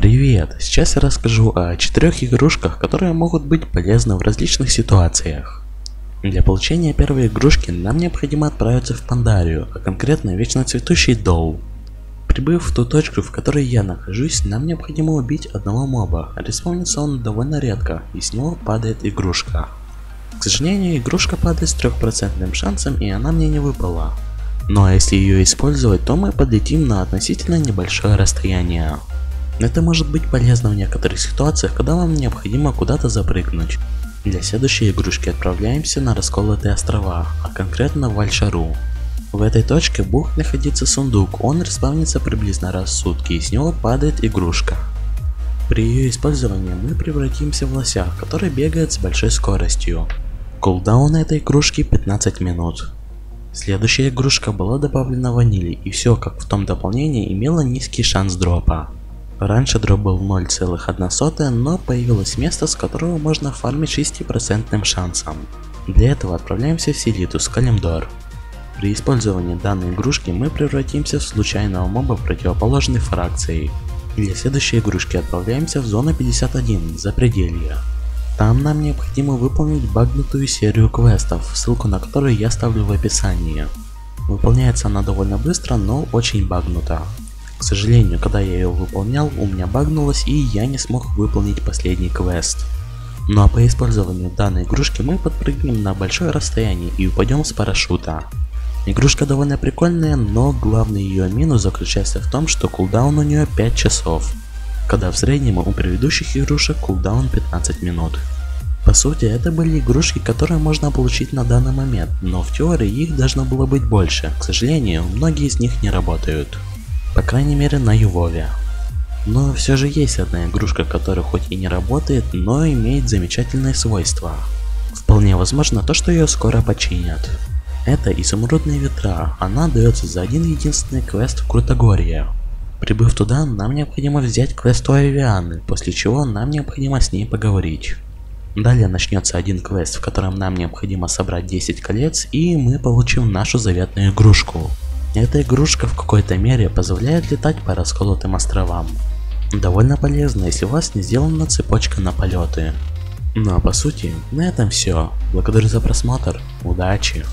Привет! Сейчас я расскажу о четырех игрушках, которые могут быть полезны в различных ситуациях. Для получения первой игрушки нам необходимо отправиться в Пандарию, а конкретно вечно цветущий Доу. Прибыв в ту точку, в которой я нахожусь, нам необходимо убить одного моба, а респавнится он довольно редко, и с него падает игрушка. К сожалению, игрушка падает с 3% шансом, и она мне не выпала. Ну а если ее использовать, то мы подлетим на относительно небольшое расстояние. Это может быть полезно в некоторых ситуациях, когда вам необходимо куда-то запрыгнуть. Для следующей игрушки отправляемся на расколотые острова, а конкретно в Вальшару. В этой точке будет находиться сундук, он респавнится приблизно раз в сутки и с него падает игрушка. При ее использовании мы превратимся в лося, который бегает с большой скоростью. Кулдаун этой игрушки 15 минут. Следующая игрушка была добавлена ванили и все как в том дополнении имела низкий шанс дропа. Раньше дроп был 0,1, но появилось место, с которого можно фармить 6% шансом. Для этого отправляемся в Селиту с Калимдор. При использовании данной игрушки мы превратимся в случайного моба противоположной фракции. Для следующей игрушки отправляемся в зону 51, за пределье. Там нам необходимо выполнить багнутую серию квестов, ссылку на которую я ставлю в описании. Выполняется она довольно быстро, но очень багнута. К сожалению, когда я ее выполнял, у меня багнулось и я не смог выполнить последний квест. Ну а по использованию данной игрушки мы подпрыгнем на большое расстояние и упадем с парашюта. Игрушка довольно прикольная, но главный ее минус заключается в том, что кулдаун у нее 5 часов, когда в среднем у предыдущих игрушек кулдаун 15 минут. По сути, это были игрушки, которые можно получить на данный момент, но в теории их должно было быть больше. К сожалению, многие из них не работают. По крайней мере на Ювове. Но все же есть одна игрушка, которая хоть и не работает, но имеет замечательные свойства. Вполне возможно то, что ее скоро починят. Это изумрудные ветра, она дается за один единственный квест в Крутогорье. Прибыв туда, нам необходимо взять квест у Авианы, после чего нам необходимо с ней поговорить. Далее начнется один квест, в котором нам необходимо собрать 10 колец, и мы получим нашу заветную игрушку. Эта игрушка в какой-то мере позволяет летать по расколотым островам. Довольно полезно, если у вас не сделана цепочка на полеты. Ну а по сути, на этом все. Благодарю за просмотр. Удачи!